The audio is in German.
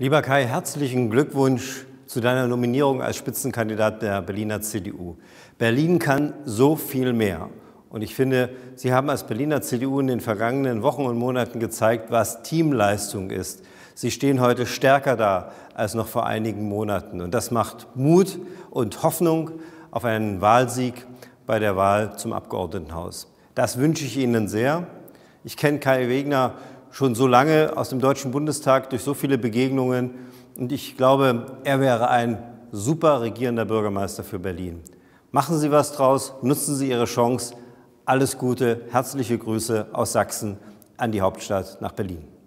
Lieber Kai, herzlichen Glückwunsch zu deiner Nominierung als Spitzenkandidat der Berliner CDU. Berlin kann so viel mehr. Und ich finde, Sie haben als Berliner CDU in den vergangenen Wochen und Monaten gezeigt, was Teamleistung ist. Sie stehen heute stärker da als noch vor einigen Monaten. Und das macht Mut und Hoffnung auf einen Wahlsieg bei der Wahl zum Abgeordnetenhaus. Das wünsche ich Ihnen sehr. Ich kenne Kai Wegner schon so lange aus dem Deutschen Bundestag durch so viele Begegnungen. Und ich glaube, er wäre ein super regierender Bürgermeister für Berlin. Machen Sie was draus, nutzen Sie Ihre Chance. Alles Gute, herzliche Grüße aus Sachsen an die Hauptstadt nach Berlin.